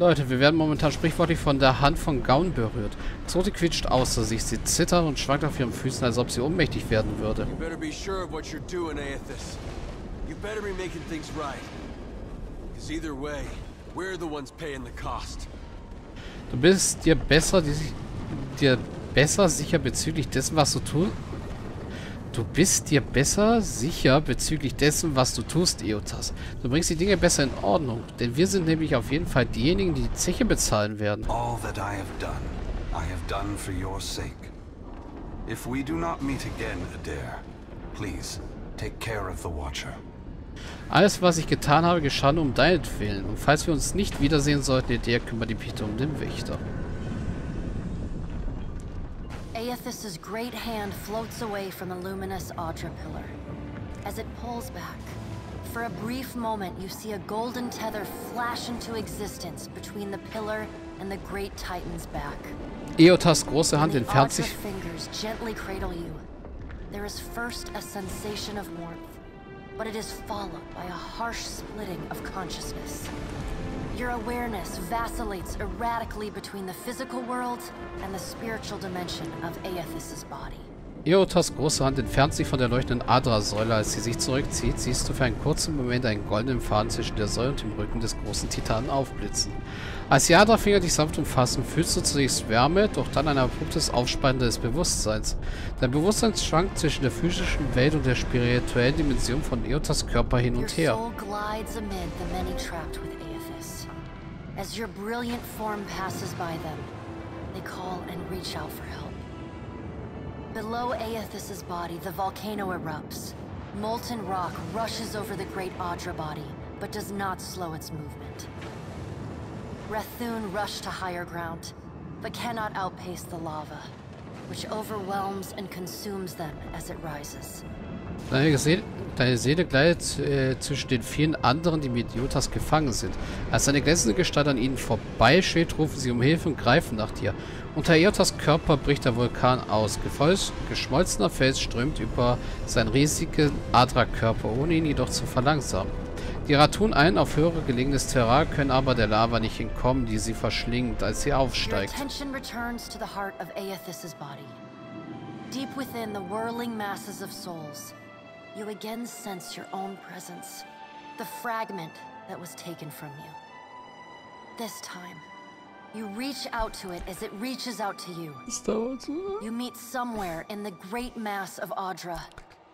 Leute, wir werden momentan sprichwörtlich von der Hand von Gaun berührt. Zote quietscht außer sich. Sie zittert und schwankt auf ihren Füßen, als ob sie ohnmächtig werden würde. Du bist dir besser, dir besser sicher bezüglich dessen, was du tust. Du bist dir besser sicher bezüglich dessen, was du tust, Eotas. Du bringst die Dinge besser in Ordnung, denn wir sind nämlich auf jeden Fall diejenigen, die die Zeche bezahlen werden. All that I have done, I have done for your sake. If we do not meet again, Adair, please take care of the Watcher. Alles, was ich getan habe, geschah nur um deinetwillen. Und falls wir uns nicht wiedersehen sollten, Adair kümmert die bitte um den Wächter. Aethys's great hand floats away from the luminous Audra pillar. As it pulls back, for a brief moment you see a golden tether flash into existence between the pillar and the great titan's back. Eotas große Hand entfernt sich. fingers gently cradle you. There is first a sensation of warmth, but it is followed by a harsh splitting of consciousness. Your awareness vacillates erratically between the physical world and the spiritual dimension of Aethys' body. Iotas große Hand entfernt sich von der leuchtenden Adra-Säule. Als sie sich zurückzieht, siehst du für einen kurzen Moment einen goldenen Faden zwischen der Säule und dem Rücken des großen Titanen aufblitzen. Als die Adra-Finger dich sanft umfassen, fühlst du zunächst Wärme, doch dann ein abruptes Aufspannen des Bewusstseins. Dein Bewusstsein schwankt zwischen der physischen Welt und der spirituellen Dimension von Eotas Körper hin und her. As your brilliant form passes by them, they call and reach out for help. Below Aethys' body, the volcano erupts. Molten rock rushes over the great Audra body, but does not slow its movement. Rathun rush to higher ground, but cannot outpace the lava, which overwhelms and consumes them as it rises. Deine, Seele, deine Seele gleitet äh, zwischen den vielen anderen, die mit Jotas gefangen sind. Als seine glänzende Gestalt an ihnen vorbeischwebt, rufen sie um Hilfe und greifen nach dir. Unter Jotas Körper bricht der Vulkan aus. Gefäus, geschmolzener Fels strömt über seinen riesigen Adra-Körper, ohne ihn jedoch zu verlangsamen. Die Ratun ein auf höhere gelegenes Terrain können aber der Lava nicht entkommen, die sie verschlingt, als sie aufsteigt. Deep within the whirling masses of souls, you again sense your own presence. The fragment that was taken from you. This time, you reach out to it as it reaches out to you. You meet somewhere in the great mass of Audra,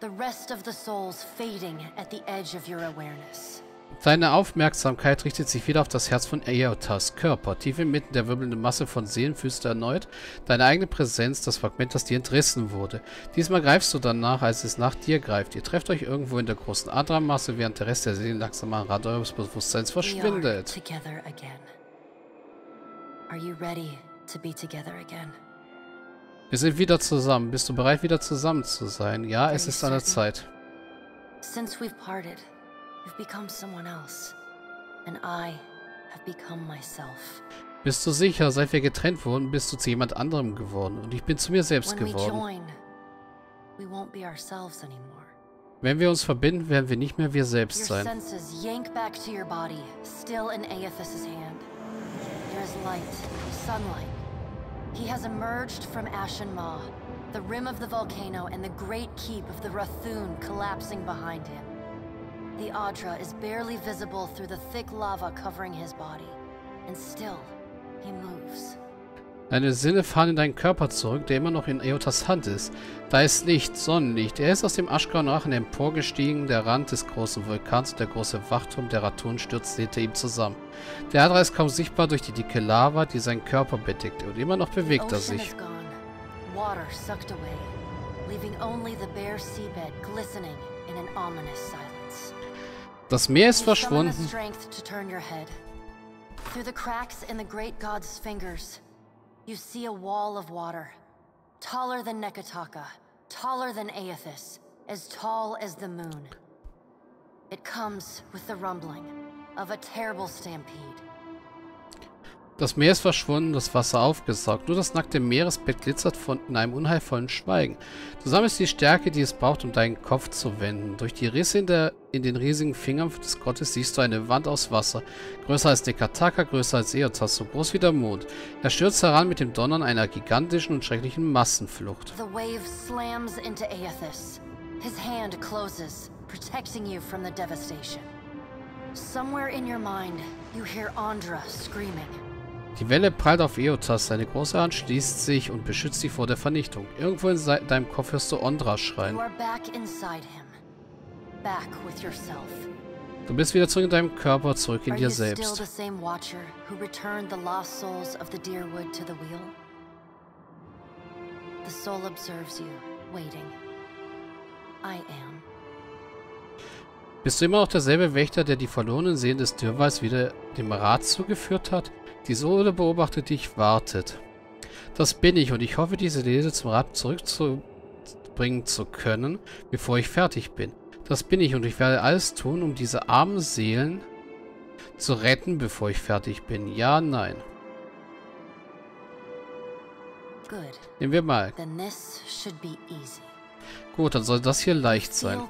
the rest of the souls fading at the edge of your awareness. Deine Aufmerksamkeit richtet sich wieder auf das Herz von Aeotas Körper. Tief inmitten der wirbelnden Masse von Seelen fühlst du erneut deine eigene Präsenz, das Fragment, das dir entrissen wurde. Diesmal greifst du danach, als es nach dir greift. Ihr trefft euch irgendwo in der großen Adra-Masse, während der Rest der Seelen langsam am Rad eures Bewusstseins verschwindet. Wir sind wieder zusammen. Bist du bereit, wieder zusammen zu sein? Ja, es ist an der Zeit. Since we've parted, You've become someone else. And I have become myself. Bist du sicher, seit wir getrennt wurden, bist du zu jemand anderem geworden und ich bin zu mir selbst geworden. Wenn wir uns verbinden, werden wir nicht mehr wir selbst sein. There's light, sunlight. He has emerged from Ashen Maw, the rim of the volcano and the great keep of the Rathun collapsing behind him. The Audra is barely visible through the thick lava covering his body. And still, he moves. Deine Sinne fahren in deinen Körper zurück, der immer noch in Eotas Hand ist. Da ist Licht, Sonnenlicht. Er ist aus dem Aschgrauen Aschen emporgestiegen. Der Rand des großen Vulkans und der große Wachturm der Ratun stürzt hinter ihm zusammen. Der Adra ist kaum sichtbar durch die dicke Lava, die seinen Körper bedeckt. Und immer noch bewegt er sich. Water sucked away, leaving only the bare seabed glistening in an ominous silence. Das Meer ist verschwunden. Through the cracks in the great god's fingers, you see a wall of water. Taller than Nekataka, taller than Aethys, as tall as the moon. It comes with the rumbling of a terrible stampede. Das Meer ist verschwunden, das Wasser aufgesaugt. Nur das nackte Meeresbett glitzert von in einem unheilvollen Schweigen. Du sammelst die Stärke, die es braucht, um deinen Kopf zu wenden. Durch die Risse in, der, in den riesigen Fingern des Gottes siehst du eine Wand aus Wasser. Größer als Nekataka, größer als Eotas, so groß wie der Mond. Er stürzt heran mit dem Donnern einer gigantischen und schrecklichen Massenflucht. The wave slams into Aethys. His hand closes, protecting you from the devastation. Somewhere in your mind, you hear Andra screaming. Die Welle prallt auf Eotas, seine große Hand schließt sich und beschützt sie vor der Vernichtung. Irgendwo in deinem Kopf hörst du Ondra schreien. Du bist wieder zurück in deinem Körper, zurück in dir selbst. Bist du immer noch derselbe Wächter, der die verlorenen Seelen des Dürrwalds wieder dem Rat zugeführt hat? Die Sohle beobachtet dich, wartet. Das bin ich und ich hoffe, diese Lese zum Rad zurückzubringen zu können, bevor ich fertig bin. Das bin ich und ich werde alles tun, um diese armen Seelen zu retten, bevor ich fertig bin. Ja, nein. Nehmen wir mal. Gut, dann soll das hier leicht sein.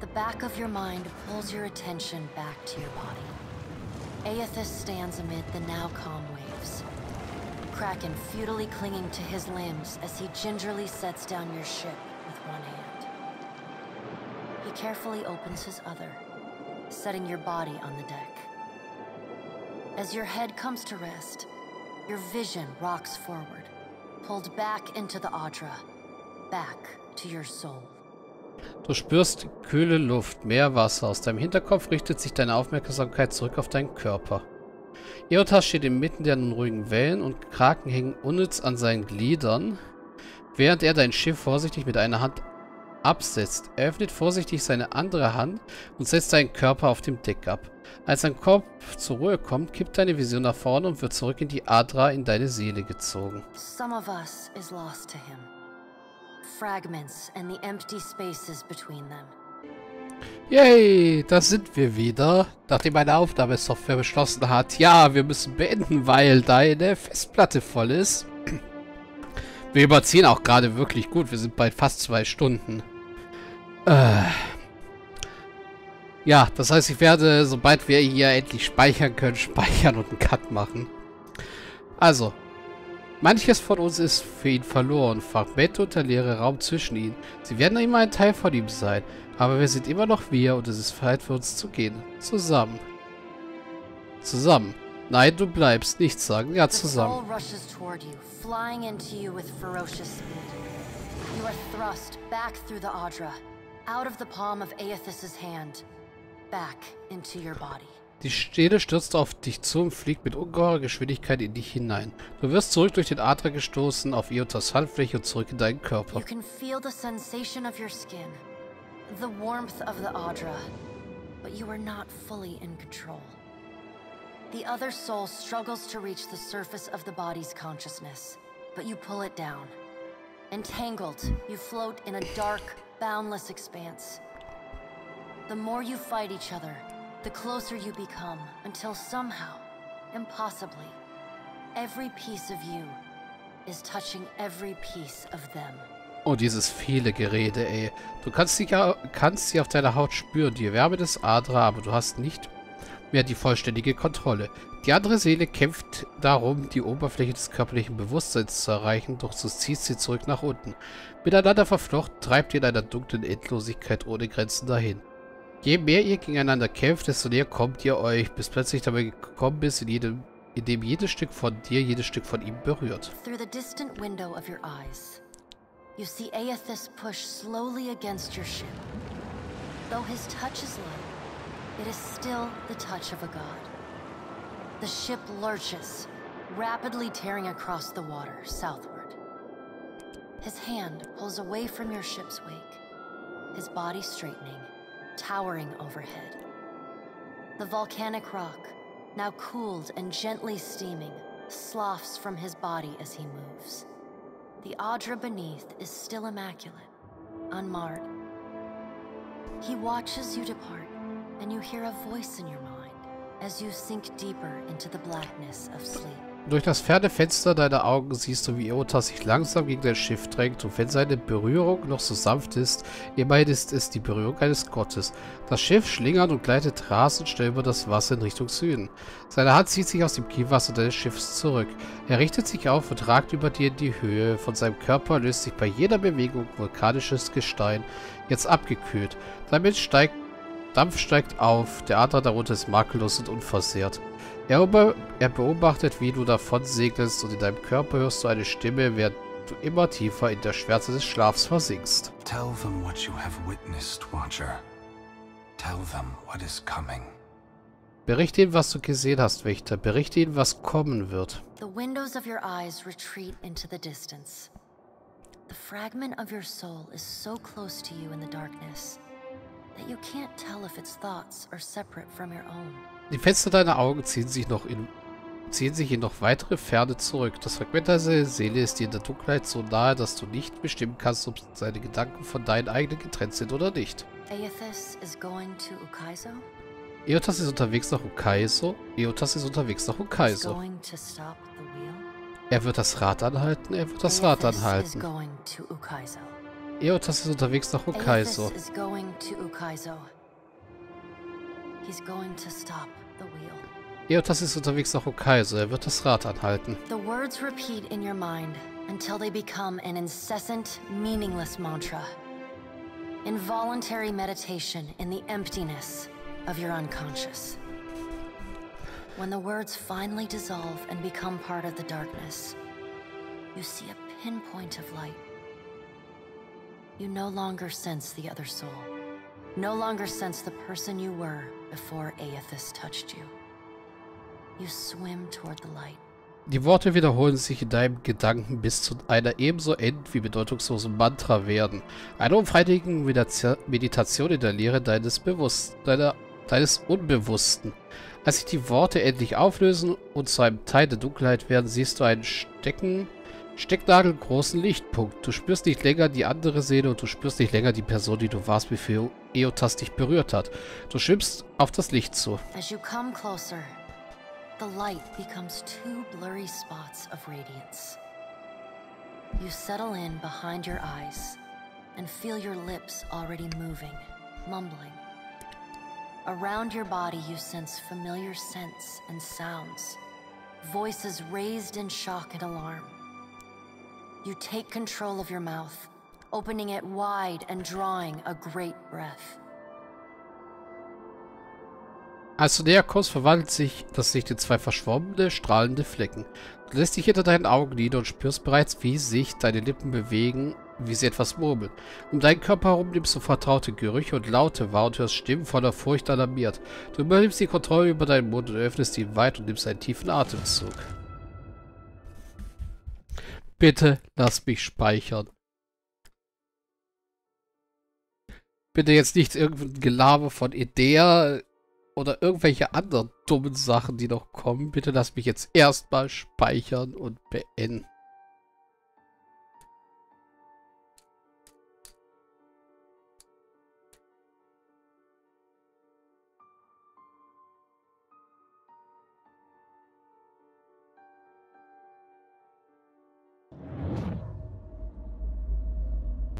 The back of your mind pulls your attention back to your body. Aethys stands amid the now calm waves. Kraken futilely clinging to his limbs as he gingerly sets down your ship with one hand. He carefully opens his other, setting your body on the deck. As your head comes to rest, your vision rocks forward, pulled back into the Audra, back to your soul. Du spürst kühle Luft, mehr Wasser. Aus deinem Hinterkopf richtet sich deine Aufmerksamkeit zurück auf deinen Körper. Eotas steht inmitten der nun ruhigen Wellen und Kraken hängen unnütz an seinen Gliedern, während er dein Schiff vorsichtig mit einer Hand absetzt. Er öffnet vorsichtig seine andere Hand und setzt deinen Körper auf dem Deck ab. Als dein Kopf zur Ruhe kommt, kippt deine Vision nach vorne und wird zurück in die Adra in deine Seele gezogen. Some of us is lost to him fragments and the empty spaces between them. Yay, da sind wir wieder. Nachdem meine Aufnahmesoftware beschlossen hat, ja, wir müssen beenden, weil deine Festplatte voll ist. Wir überziehen auch gerade wirklich gut. Wir sind bei fast zwei Stunden. Äh. Ja, das heißt, ich werde, sobald wir hier endlich speichern können, speichern und einen Cut machen. Also, Manches von uns ist für ihn verloren, Fragmente und der leere Raum zwischen ihnen. Sie werden immer ein Teil von ihm sein, aber wir sind immer noch wir und es ist Zeit für uns zu gehen. Zusammen. Zusammen. Nein, du bleibst. Nichts sagen. Ja, zusammen. You are thrust back through the Audra, out of the palm of Aethys' hand, back into your body. Die Stele stürzt auf dich zu und fliegt mit ungeheurer Geschwindigkeit in dich hinein. Du wirst zurück durch den Adra gestoßen, auf Iotas Handfläche und zurück in deinen Körper. You can feel the sensation of your skin, the warmth of the Adra, but you are not fully in control. The other soul struggles to reach the surface of the body's consciousness, but you pull it down. Entangled, you float in a dark, boundless expanse. The more you fight each other, the closer you become, until somehow, impossibly, every piece of you is touching every piece of them. Oh, dieses viele Gerede, ey. Du kannst sie, kannst sie auf deiner Haut spüren, die Wärme des Adra, aber du hast nicht mehr die vollständige Kontrolle. Die andere Seele kämpft darum, die Oberfläche des körperlichen Bewusstseins zu erreichen, doch so zieht sie zurück nach unten. Miteinander verflochten treibt ihr in einer dunklen Endlosigkeit ohne Grenzen dahin. Je mehr ihr gegeneinander kämpft, desto näher kommt ihr euch, bis plötzlich dabei gekommen bist, in, jedem, in dem jedes Stück von dir jedes Stück von ihm berührt. Through the distant window of your eyes, you see Aethys push slowly against your ship. Though his touch is light, it is still the touch of a god. The ship lurches, rapidly tearing across the water southward. His hand pulls away from your ship's wake, his body straightening, towering overhead. The volcanic rock, now cooled and gently steaming, sloughs from his body as he moves. The Audra beneath is still immaculate, unmarred. He watches you depart, and you hear a voice in your mind, as you sink deeper into the blackness of sleep. Durch das ferne Fenster deiner Augen siehst du, wie Eotas sich langsam gegen dein Schiff drängt und wenn seine Berührung noch so sanft ist, immerhin ist es die Berührung eines Gottes. Das Schiff schlingert und gleitet rasend schnell über das Wasser in Richtung Süden. Seine Hand zieht sich aus dem Kielwasser deines Schiffs zurück. Er richtet sich auf und ragt über dir in die Höhe. Von seinem Körper löst sich bei jeder Bewegung vulkanisches Gestein, jetzt abgekühlt. Damit steigt Dampf steigt auf, der Adler darunter ist makellos und unversehrt. Er, er beobachtet, wie du davon segelst und in deinem Körper hörst du eine Stimme, während du immer tiefer in der Schwärze des Schlafs versinkst. Tell them what you have witnessed, Watcher. Tell them what is coming. Berichte ihnen, was du gesehen hast, Wächter. Berichte ihnen, was kommen wird. The windows of your eyes retreat into the distance. The fragment of your soul is so close to you in the darkness that you can't tell if its thoughts are separate from your own. Die Fenster deiner Augen ziehen sich noch in ziehen sich in noch weitere Ferne zurück. Das Fragment deiner Seele ist dir in der Dunkelheit so nahe, dass du nicht bestimmen kannst, ob seine Gedanken von deinen eigenen getrennt sind oder nicht. Aethys is going to Ukaizo? Eotas ist unterwegs nach Ukaizo. Eotas ist unterwegs nach Ukaizo. Er wird das Rad anhalten, er wird das Rad anhalten. Eotas ist unterwegs nach Ukaizo. He's going to stop the wheel. Eotas ist unterwegs nach Hokkaido. Er wird das Rad anhalten. The words repeat in your mind until they become an incessant, meaningless mantra. Involuntary meditation in the emptiness of your unconscious. When the words finally dissolve and become part of the darkness, you see a pinpoint of light. You no longer sense the other soul. No longer sense the person you were before Aethys touched you. You swim toward the light. Die Worte wiederholen sich in deinem Gedanken bis zu einer ebenso end- wie bedeutungslosen Mantra werden. Einer unfreiwilligen Meditation in der Lehre deines Bewusst deiner, deines Unbewussten. Als sich die Worte endlich auflösen und zu einem Teil der Dunkelheit werden, siehst du einen Stecken stecknagelgroßen Lichtpunkt. Du spürst nicht länger die andere Seele und du spürst nicht länger die Person, die du warst, bevor Eotas dich berührt hat. Du schwimmst auf das Licht zu. As you come closer, the light becomes two blurry spots of radiance. You settle in behind your eyes and feel your lips already moving, mumbling. Around your body you sense familiar scents and sounds, voices raised in shock and alarm. You take control of your mouth, opening it wide and drawing a great breath. Als du näher kommst, verwandelt sich das Licht in zwei verschwommene, strahlende Flecken. Du lässt dich hinter deinen Augen nieder und spürst bereits, wie sich deine Lippen bewegen, wie sie etwas murmeln. Um deinen Körper herum nimmst du vertraute Gerüche und Laute wahr und hörst Stimmen voller Furcht alarmiert. Du übernimmst die Kontrolle über deinen Mund und öffnest ihn weit und nimmst einen tiefen Atemzug. Bitte lass mich speichern. Bitte jetzt nicht irgendein Gelaber von Idea oder irgendwelche anderen dummen Sachen, die noch kommen. Bitte lass mich jetzt erstmal speichern und beenden.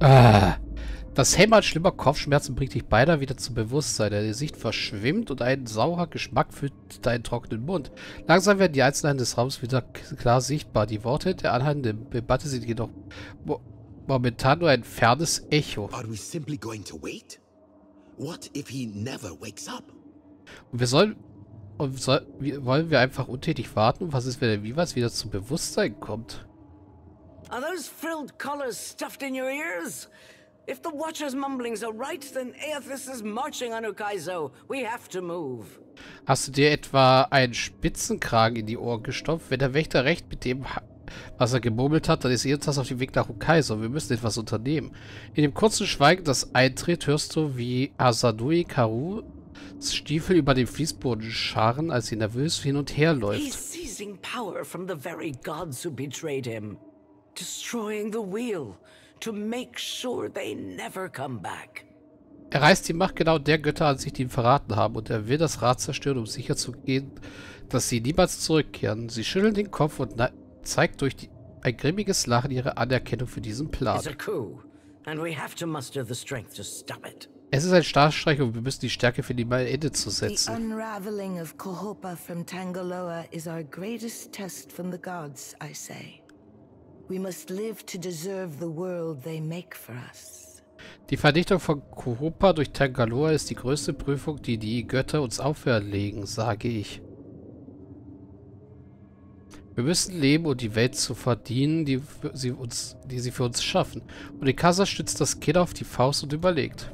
Ah. Das Hämmern schlimmer Kopfschmerzen bringt dich beinahe wieder zum Bewusstsein. Deine Sicht verschwimmt und ein saurer Geschmack füllt deinen trockenen Mund. Langsam werden die Einzelheiten des Raums wieder klar sichtbar. Die Worte der anhaltenden Debatte sind jedoch mo momentan nur ein fernes Echo. Are we simply going to wait? What if he never wakes up? Und wir sollen und soll, wollen wir einfach untätig warten? Was ist, wenn der Vivas wieder zum Bewusstsein kommt? Are those frilled collars stuffed in your ears? If the Watcher's mumblings are right, then Aethys is marching on Ukaizo. We have to move. Hast du dir etwa einen Spitzenkragen in die Ohren gestopft? Wenn der Wächter recht mit dem, was er gemurmelt hat, dann ist Aethys auf dem Weg nach Ukaizo. Wir müssen etwas unternehmen. In dem kurzen Schweigen, das eintritt, hörst du, wie Asadui Karu Stiefel über den Fließboden scharren, als sie nervös hin und her läuft. He's seizing power from the very gods who betrayed him. Destroying the wheel to make sure they never come back. Er reißt die Macht genau der Götter an sich, die ihn verraten haben, und er will das Rad zerstören, um sicherzugehen, dass sie niemals zurückkehren. Sie schütteln den Kopf und zeigt durch die, ein grimmiges Lachen ihre Anerkennung für diesen Plan. Es ist ein Staatsstreich und wir müssen die Stärke für die mal Ende zu setzen. The unraveling of Kohopa from Tangaloa is our greatest test from the gods, I say. We must live to deserve the world they make for us. Die Verdichtung von Kohopa durch Tangaloa ist die größte Prüfung, die die Götter uns auferlegen, sage ich. Wir müssen leben, um die Welt zu verdienen, die sie, uns, die sie für uns schaffen. Und Ikasa stützt das Kind auf die Faust und überlegt.